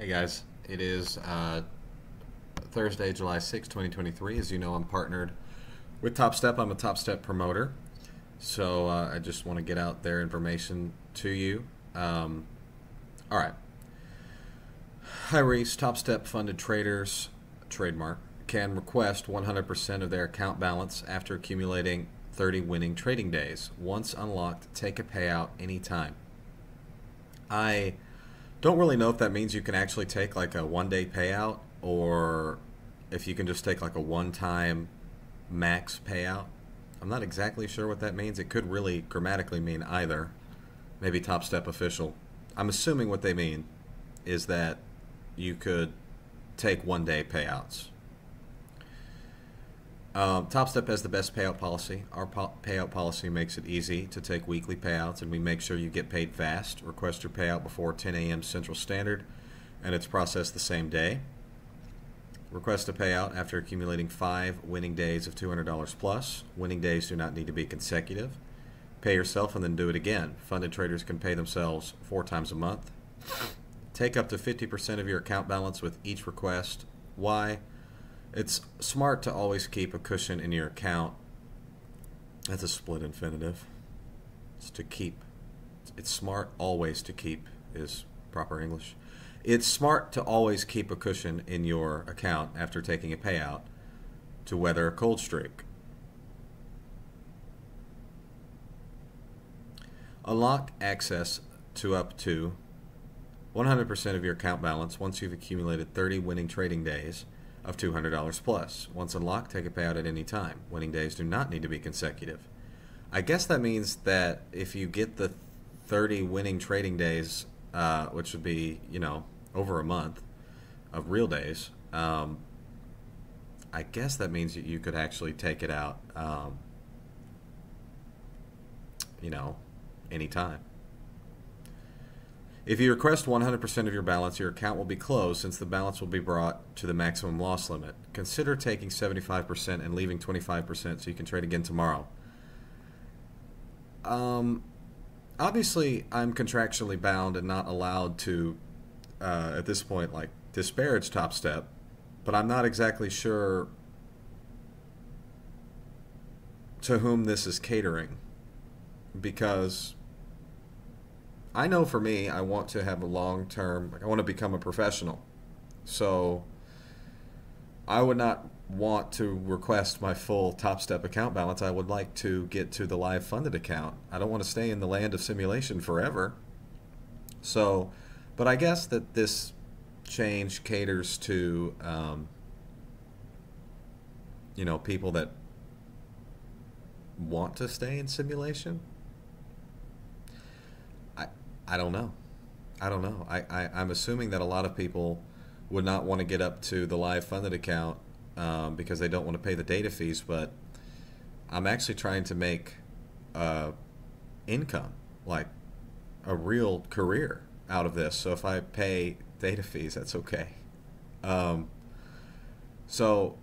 Hey guys, it is uh, Thursday, July 6, 2023. As you know, I'm partnered with Top Step. I'm a Top Step promoter. So uh, I just want to get out their information to you. Um, all right. Hi Reece, Top Step funded traders, trademark, can request 100% of their account balance after accumulating 30 winning trading days. Once unlocked, take a payout anytime. I don't really know if that means you can actually take like a one day payout or if you can just take like a one time max payout. I'm not exactly sure what that means. It could really grammatically mean either. Maybe top step official. I'm assuming what they mean is that you could take one day payouts. Um, TopStep has the best payout policy. Our po payout policy makes it easy to take weekly payouts, and we make sure you get paid fast. Request your payout before 10 a.m. Central Standard, and it's processed the same day. Request a payout after accumulating five winning days of $200 plus. Winning days do not need to be consecutive. Pay yourself and then do it again. Funded traders can pay themselves four times a month. Take up to 50% of your account balance with each request. Why? It's smart to always keep a cushion in your account. That's a split infinitive. It's to keep. It's smart always to keep is proper English. It's smart to always keep a cushion in your account after taking a payout to weather a cold streak. Unlock access to up to 100% of your account balance once you've accumulated 30 winning trading days of $200 plus. Once unlocked, take a payout at any time. Winning days do not need to be consecutive. I guess that means that if you get the 30 winning trading days, uh, which would be, you know, over a month of real days, um, I guess that means that you could actually take it out, um, you know, anytime. If you request 100% of your balance, your account will be closed since the balance will be brought to the maximum loss limit. Consider taking 75% and leaving 25% so you can trade again tomorrow. Um, obviously, I'm contractually bound and not allowed to, uh, at this point, like disparage Top Step, but I'm not exactly sure to whom this is catering because I know for me, I want to have a long term, I want to become a professional. So I would not want to request my full Top Step account balance. I would like to get to the live funded account. I don't want to stay in the land of simulation forever. So, but I guess that this change caters to, um, you know, people that want to stay in simulation. I don't know. I don't know. I, I, I'm assuming that a lot of people would not want to get up to the live funded account um, because they don't want to pay the data fees, but I'm actually trying to make uh, income, like a real career out of this. So if I pay data fees, that's okay. Um, so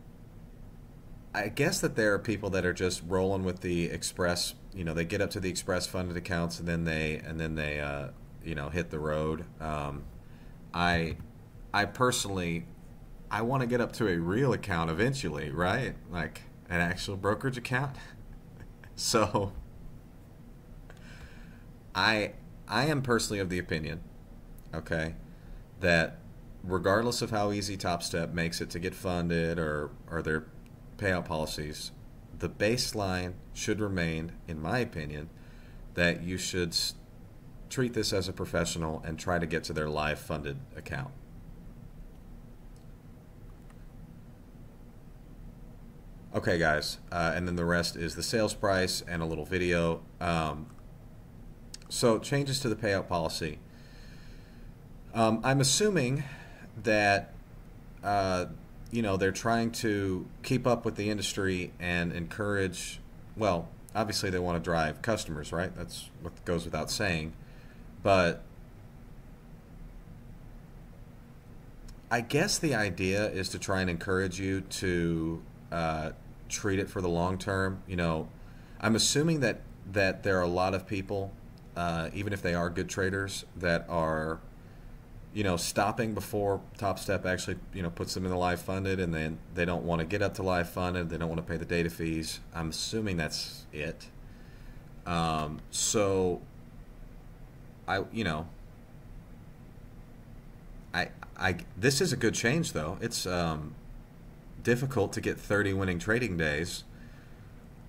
I guess that there are people that are just rolling with the express. You know, they get up to the express funded accounts and then they and then they uh, you know hit the road. Um, I I personally I want to get up to a real account eventually, right? Like an actual brokerage account. so I I am personally of the opinion, okay, that regardless of how easy Top Step makes it to get funded or or their payout policies, the baseline should remain, in my opinion, that you should treat this as a professional and try to get to their live funded account. Okay, guys, uh, and then the rest is the sales price and a little video. Um, so, changes to the payout policy. Um, I'm assuming that uh, you know they're trying to keep up with the industry and encourage well obviously they want to drive customers right? That's what goes without saying. But i guess the idea is to try and encourage you to uh, treat it for the long term. You know i'm assuming that that there are a lot of people uh, even if they are good traders that are you know, stopping before Top Step actually, you know, puts them in the live funded, and then they don't want to get up to live funded. They don't want to pay the data fees. I'm assuming that's it. Um, so, I, you know, I, I, this is a good change though. It's um, difficult to get 30 winning trading days.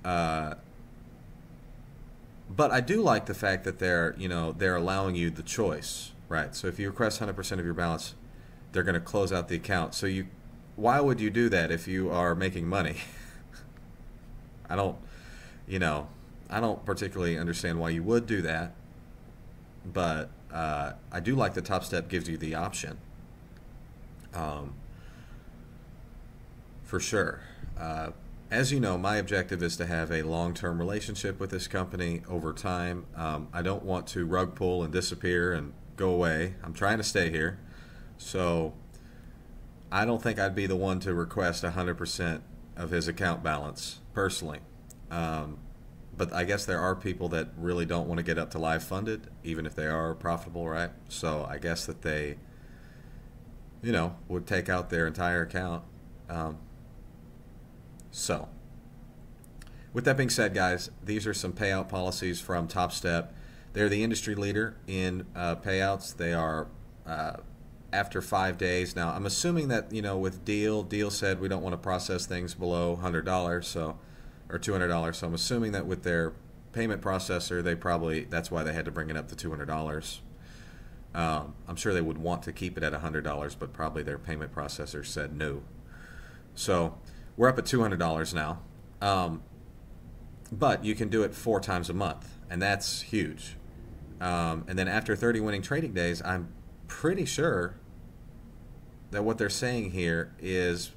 Uh, but I do like the fact that they're, you know, they're allowing you the choice Right. So if you request 100% of your balance, they're going to close out the account. So you, why would you do that if you are making money? I don't, you know, I don't particularly understand why you would do that, but uh, I do like the Top Step gives you the option. Um, for sure. Uh, as you know, my objective is to have a long term relationship with this company over time. Um, I don't want to rug pull and disappear and go away. I'm trying to stay here. So I don't think I'd be the one to request 100% of his account balance personally. Um, but I guess there are people that really don't want to get up to live funded, even if they are profitable, right? So I guess that they, you know, would take out their entire account. Um, so, with that being said, guys, these are some payout policies from Top Step. They're the industry leader in uh, payouts. They are uh, after five days. Now, I'm assuming that you know with Deel, Deel said we don't want to process things below hundred dollars, so or two hundred dollars. So I'm assuming that with their payment processor, they probably that's why they had to bring it up to two hundred dollars. Um, I'm sure they would want to keep it at hundred dollars, but probably their payment processor said no. So we're up at two hundred dollars now. Um, but you can do it four times a month, and that's huge. Um, and then after 30 winning trading days, I'm pretty sure that what they're saying here is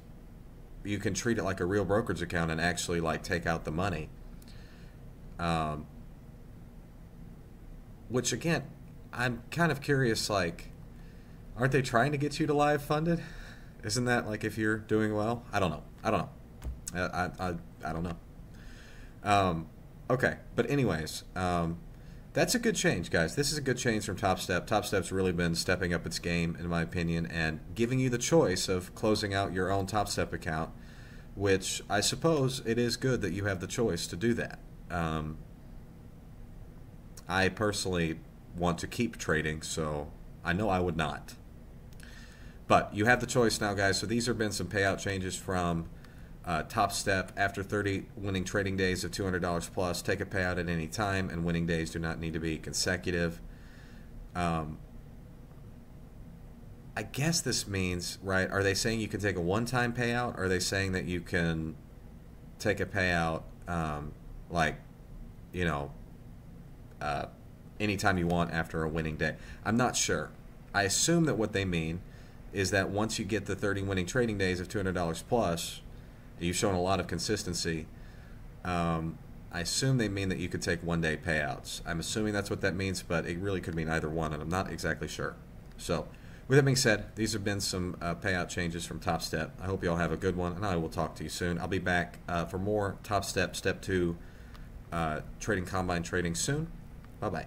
you can treat it like a real brokerage account and actually like take out the money. Um, which again, I'm kind of curious. Like, aren't they trying to get you to live funded? Isn't that like if you're doing well? I don't know. I don't know. I I, I, I don't know. Um, okay, but anyways. Um, that's a good change, guys. This is a good change from Top Step. Top Step's really been stepping up its game, in my opinion, and giving you the choice of closing out your own Top Step account, which I suppose it is good that you have the choice to do that. Um, I personally want to keep trading, so I know I would not. But you have the choice now, guys. So these have been some payout changes from uh, top step after 30 winning trading days of $200 plus, take a payout at any time, and winning days do not need to be consecutive. Um, I guess this means, right? Are they saying you can take a one time payout? Are they saying that you can take a payout um, like, you know, uh, anytime you want after a winning day? I'm not sure. I assume that what they mean is that once you get the 30 winning trading days of $200 plus, You've shown a lot of consistency. Um, I assume they mean that you could take one day payouts. I'm assuming that's what that means, but it really could mean either one, and I'm not exactly sure. So, with that being said, these have been some uh, payout changes from Top Step. I hope you all have a good one, and I will talk to you soon. I'll be back uh, for more Top Step Step 2 uh, Trading Combine trading soon. Bye bye.